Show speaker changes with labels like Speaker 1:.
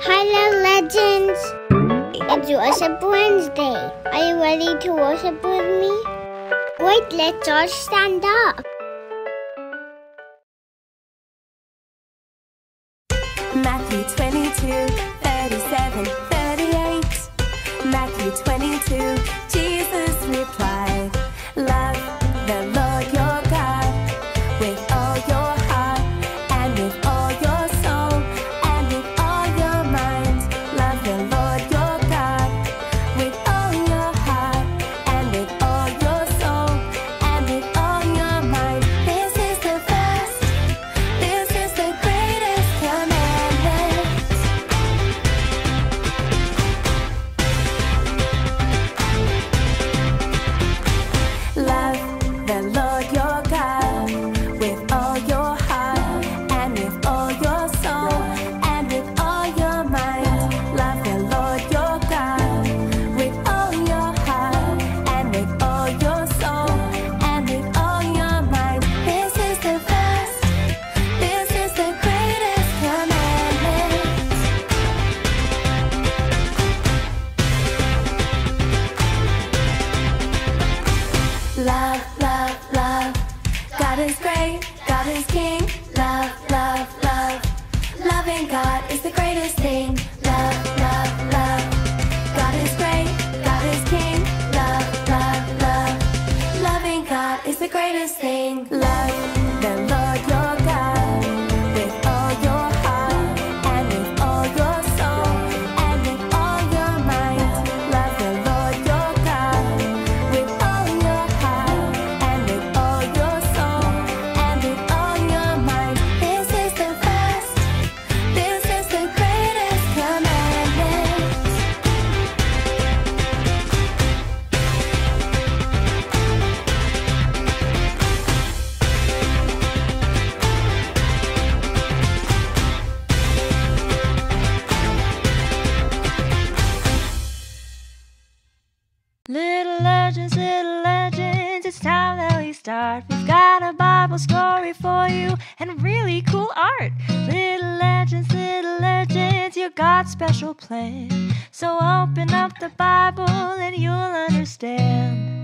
Speaker 1: Hello, legends. It's Worship Wednesday. Are you ready to worship with me? Great, let's all stand up.
Speaker 2: Matthew 22, 37, 38. Matthew 22, Jesus replied, Love the Lord your God with all your heart and with the Lord your God with all your heart and with all your soul and with all your mind. Love the Lord your God with all your heart and with all your soul and with all your mind. This is the first, this is the greatest commandment. Love. God is great, God is king. Love, love, love. Loving God is the greatest thing. Love, love, love. God is great, God is king. Love, love, love. Loving God is the greatest thing. Love
Speaker 3: legends, little legends, it's time that we start. We've got a Bible story for you and really cool art. Little legends, little legends, you got special plan. So open up the Bible and you'll understand.